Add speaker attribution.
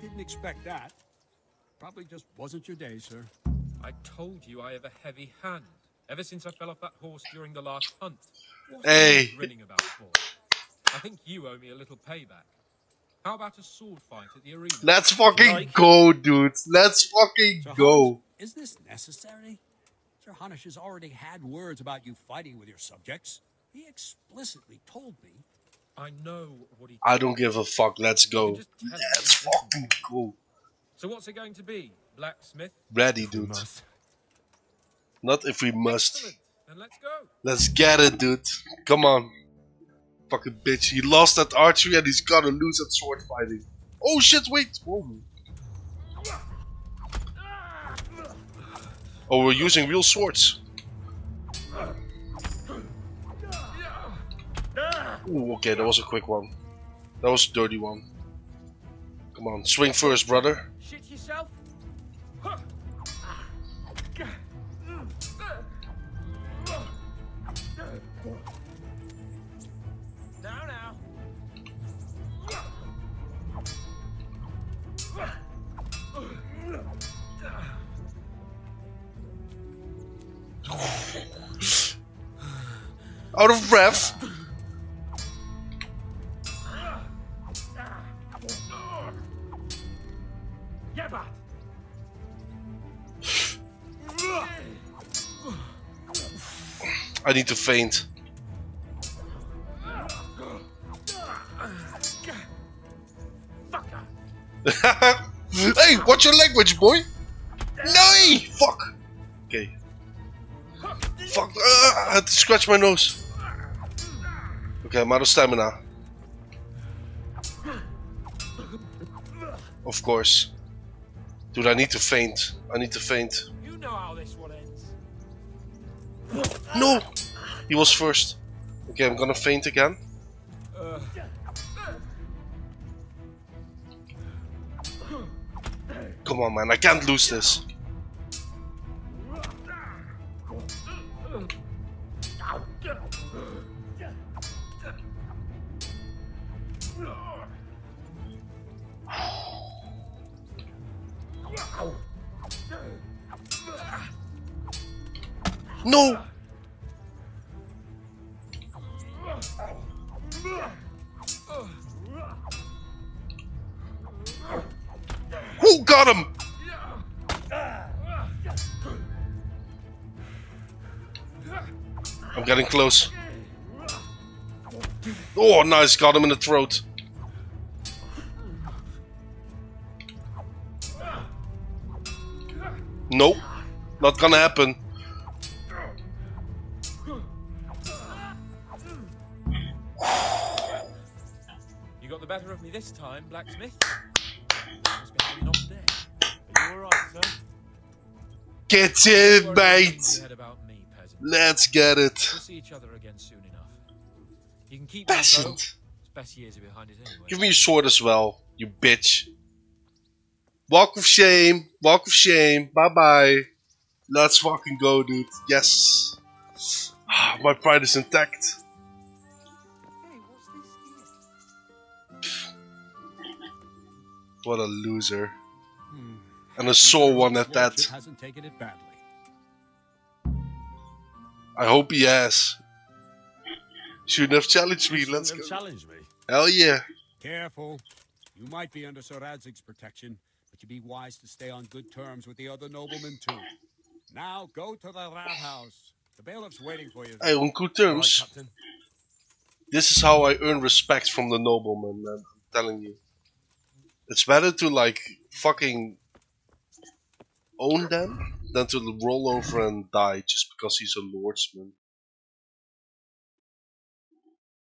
Speaker 1: Didn't expect that. Probably just wasn't your day, sir.
Speaker 2: I told you I have a heavy hand. Ever since I fell off that horse during the last hunt. What
Speaker 3: Hey.
Speaker 2: are you grinning about for? I think you owe me a little payback. How about a sword fight at the arena?
Speaker 3: Let's fucking
Speaker 1: Like-
Speaker 3: go, dudes. Let's fucking
Speaker 1: Sir
Speaker 3: go.
Speaker 1: Hans, is this necessary? Sir Hanush has already had words about you fighting with your subjects. He explicitly told me.
Speaker 2: I know what he.
Speaker 3: I don't give a fuck. Let's go.
Speaker 2: Just tell him.
Speaker 3: Let's fucking go.
Speaker 2: So what's it going to be, blacksmith?
Speaker 3: Ready, dude. Not if we must.
Speaker 2: Excellent. Then let's go.
Speaker 3: Let's get it, dude. Come on. Fucking bitch. He lost at archery and he's gonna lose at sword fighting. Oh shit, wait. Whoa. Oh, we're using real swords. Ooh, okay, that was a quick one. That was a dirty one. Come on, swing first, brother.
Speaker 2: Shit yourself. Now, now.
Speaker 3: Out of breath. I need to faint. hey, what's your language, boy? No! Fuck! Okay. Fuck! Uh, I had to scratch my nose. Okay, I'm out of stamina. Of course. Dude, I need to faint. I need to faint.
Speaker 2: You know how this one ends.
Speaker 3: No! He was first. Okay, I'm gonna faint again. Come on, man. I can't lose this. No! Who got him? I'm getting close. Oh, nice. Got him in the throat. Nope. Not gonna happen.
Speaker 2: Got the better of me this time, blacksmith. Must be having an off day. Are you alright, sir?
Speaker 3: Get in, mate.
Speaker 2: me.
Speaker 3: Let's get it.
Speaker 2: We'll see each other again soon enough. You can keep.
Speaker 3: Peasant.
Speaker 2: Best years are behind it anyway.
Speaker 3: Give me your sword as well, you bitch. Walk of shame. Walk of shame. Bye bye. Let's fucking go, dude. Yes. Ah, My pride is intact. What a loser.
Speaker 1: Hmm.
Speaker 3: And a sore one at that.
Speaker 1: hasn't taken it badly.
Speaker 3: I hope he has. Shouldn't have challenged me. Let's go.
Speaker 4: Challenge me.
Speaker 3: Hell yeah.
Speaker 1: Careful. You might be under Sir protection, but you'd be wise to stay on good terms with the other noblemen too. Now go to the rat house. The bailiff's waiting for you.
Speaker 3: Hey, on good terms.
Speaker 4: Captain.
Speaker 3: This is how I earn respect from the nobleman, man. I'm telling you. It's better to, like, fucking own them than to roll over and die just because he's a lordsman.